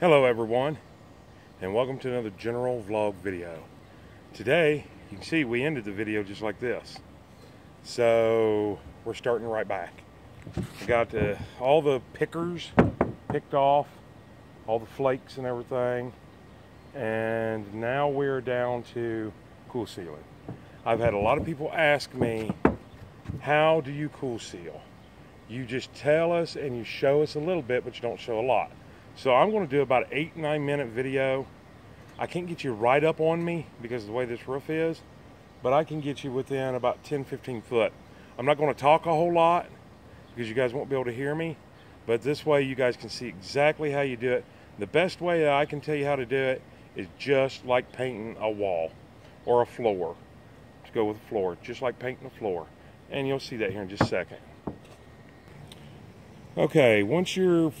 Hello everyone and welcome to another general vlog video. Today you can see we ended the video just like this. So we're starting right back. We got uh, all the pickers picked off, all the flakes and everything and now we're down to Kool Sealing. I've had a lot of people ask me how do you Kool Seal? You just tell us and you show us a little bit but you don't show a lot. So I'm going to do about an eight, nine minute video. I can't get you right up on me because of the way this roof is, but I can get you within about 10, 15 foot. I'm not going to talk a whole lot because you guys won't be able to hear me, but this way you guys can see exactly how you do it. The best way that I can tell you how to do it is just like painting a wall or a floor. To go with a floor, just like painting a floor. And you'll see that here in just a second. Okay, once you're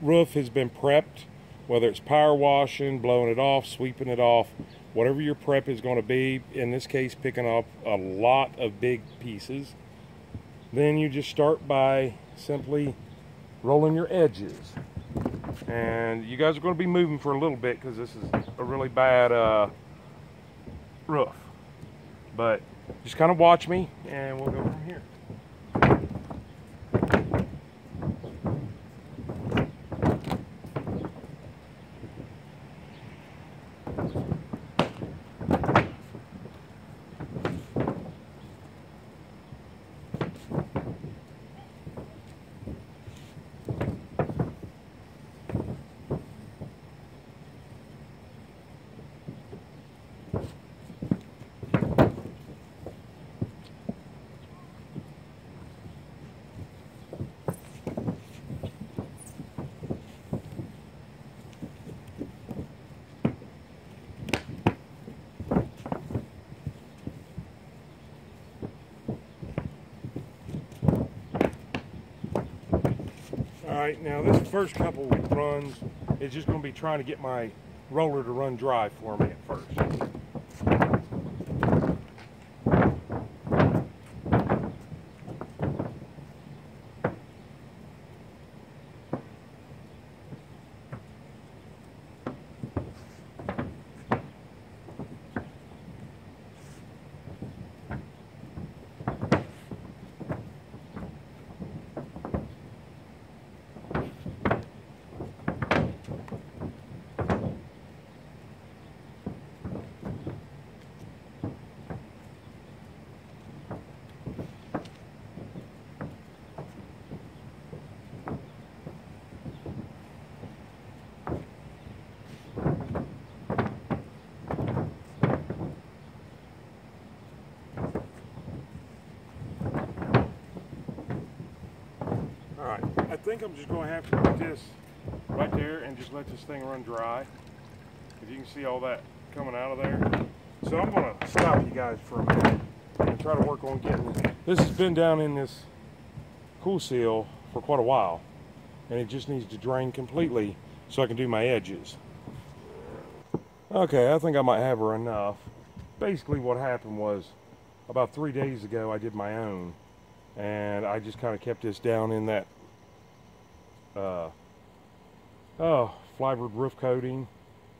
roof has been prepped, whether it's power washing, blowing it off, sweeping it off, whatever your prep is going to be, in this case picking up a lot of big pieces, then you just start by simply rolling your edges. And you guys are going to be moving for a little bit because this is a really bad uh, roof. But just kind of watch me and we'll go from here. All right, now this first couple runs is just going to be trying to get my roller to run dry for me at first. All right, I think I'm just going to have to put this right there and just let this thing run dry. If you can see all that coming out of there. So I'm going to stop you guys for a minute and try to work on getting this. This has been down in this Kool Seal for quite a while and it just needs to drain completely so I can do my edges. Okay, I think I might have her enough. Basically what happened was about three days ago I did my own and I just kind of kept this down in that uh, oh, flyboard roof coating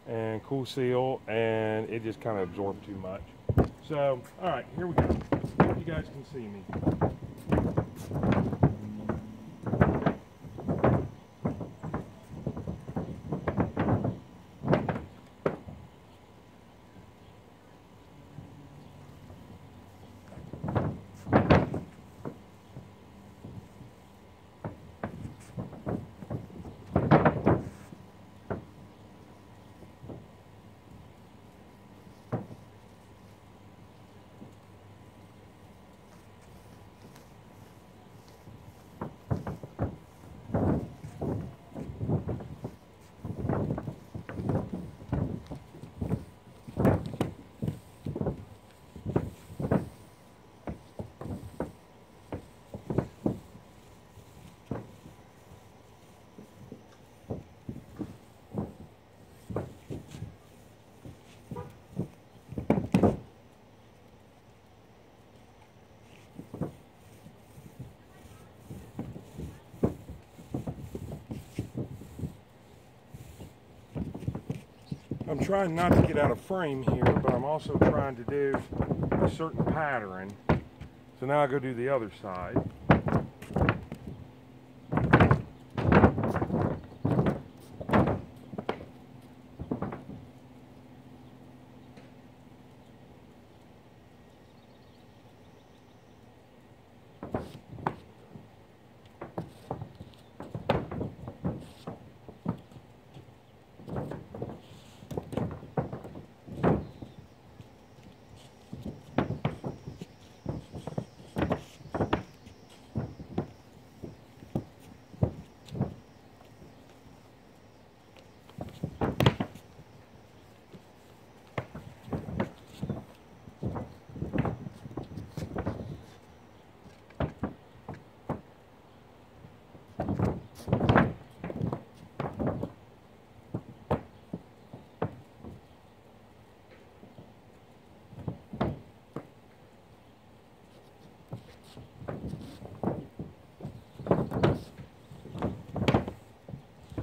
and Kool Seal and it just kind of absorbed too much. So, all right, here we go. You guys can see me. I'm trying not to get out of frame here, but I'm also trying to do a certain pattern. So now I go do the other side.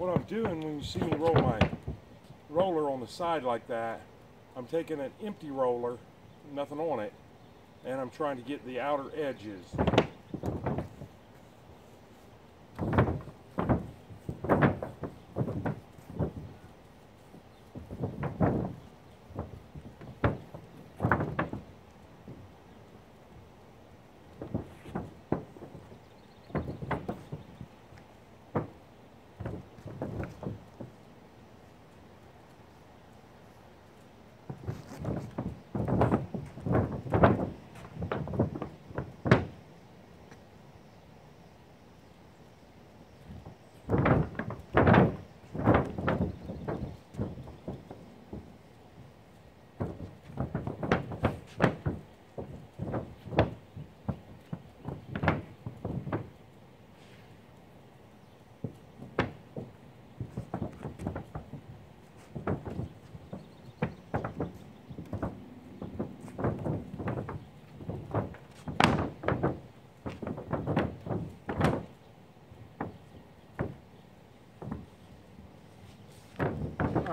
What I'm doing when you see me roll my roller on the side like that, I'm taking an empty roller, nothing on it, and I'm trying to get the outer edges.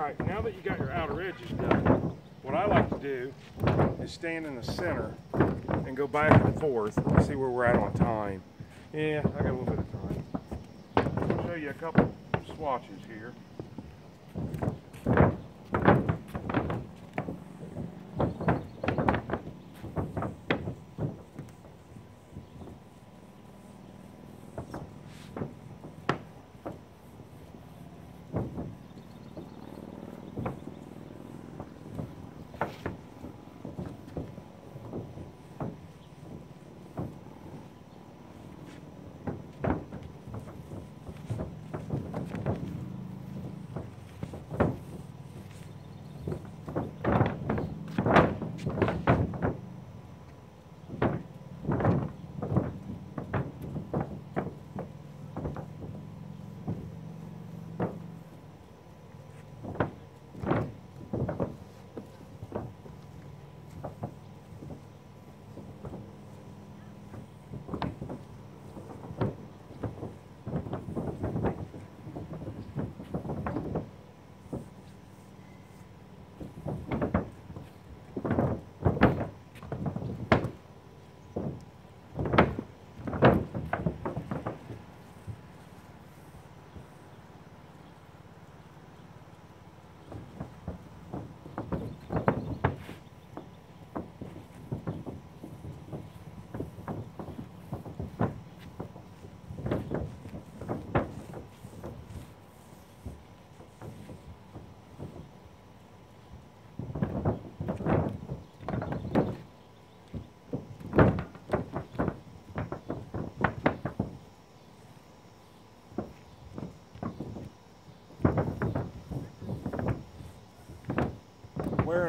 All right, now that you got your outer edges done, what I like to do is stand in the center and go back and forth. Let's see where we're at on time. Yeah, I got a little bit of time. I'll show you a couple swatches here.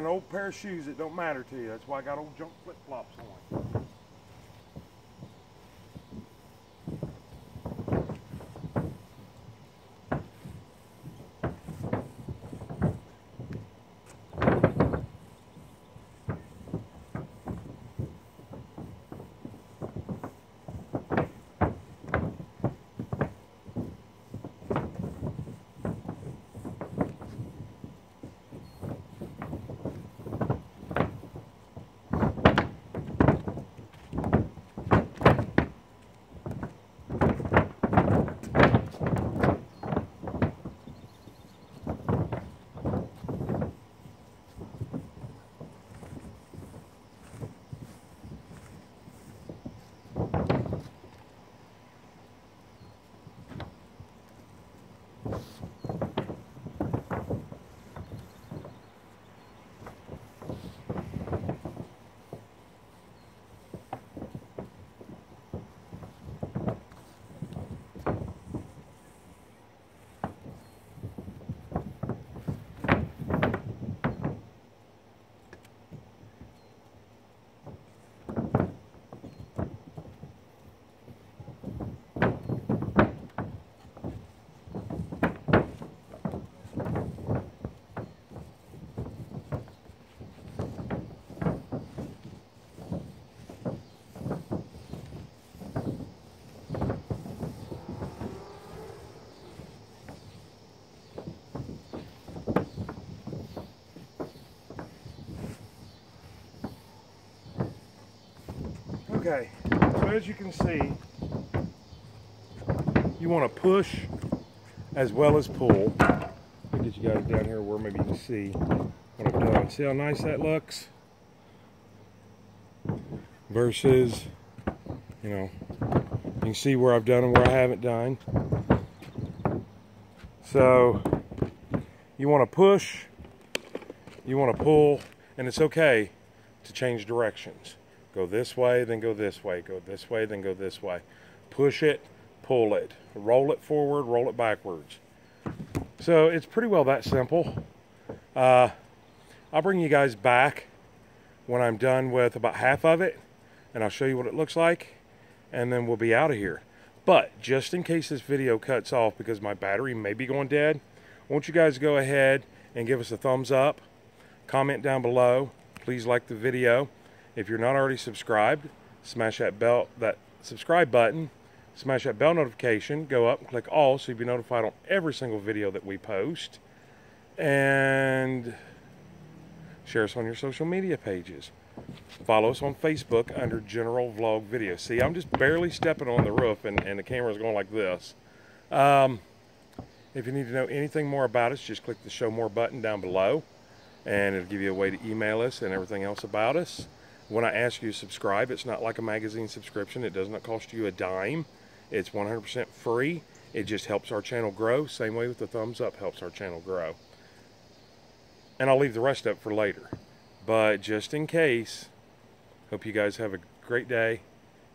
An old pair of shoes that don't matter to you. That's why I got old junk flip flops on. Okay, so as you can see, you want to push as well as pull. Let me get you guys down here where maybe you can see what I'm doing. See how nice that looks? Versus, you know, you can see where I've done and where I haven't done. So, you want to push, you want to pull, and it's okay to change directions. Go this way, then go this way. Go this way, then go this way. Push it, pull it. Roll it forward, roll it backwards. So it's pretty well that simple. Uh, I'll bring you guys back when I'm done with about half of it, and I'll show you what it looks like, and then we'll be out of here. But just in case this video cuts off because my battery may be going dead, won't you guys go ahead and give us a thumbs up, comment down below, please like the video. If you're not already subscribed, smash that bell, that subscribe button, smash that bell notification, go up and click all so you'll be notified on every single video that we post. And share us on your social media pages. Follow us on Facebook under General Vlog Video. See, I'm just barely stepping on the roof and, and the camera's going like this. Um, if you need to know anything more about us, just click the Show More button down below and it'll give you a way to email us and everything else about us. When I ask you to subscribe, it's not like a magazine subscription. It does not cost you a dime. It's 100% free. It just helps our channel grow. Same way with the thumbs up helps our channel grow. And I'll leave the rest up for later. But just in case, hope you guys have a great day,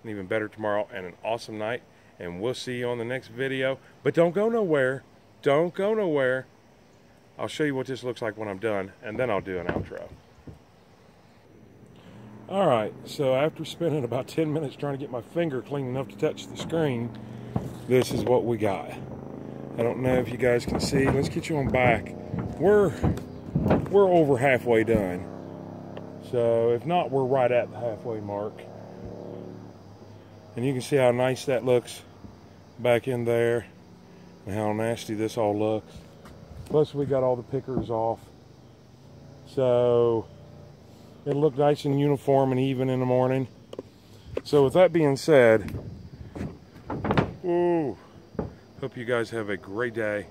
and even better tomorrow, and an awesome night. And we'll see you on the next video. But don't go nowhere. Don't go nowhere. I'll show you what this looks like when I'm done, and then I'll do an outro. All right, so after spending about 10 minutes trying to get my finger clean enough to touch the screen, this is what we got. I don't know if you guys can see. Let's get you on back. We're we're over halfway done. So if not, we're right at the halfway mark. And you can see how nice that looks back in there and how nasty this all looks. Plus we got all the pickers off. So it'll look nice and uniform and even in the morning. So with that being said, ooh, hope you guys have a great day,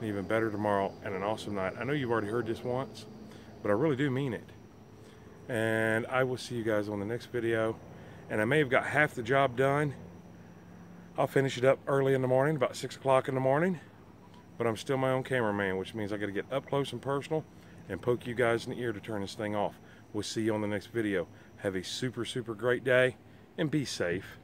and even better tomorrow, and an awesome night. I know you've already heard this once, but I really do mean it. And I will see you guys on the next video. And I may have got half the job done. I'll finish it up early in the morning, about 6 o'clock in the morning but I'm still my own cameraman, which means I got to get up close and personal and poke you guys in the ear to turn this thing off. We'll see you on the next video. Have a super, super great day and be safe.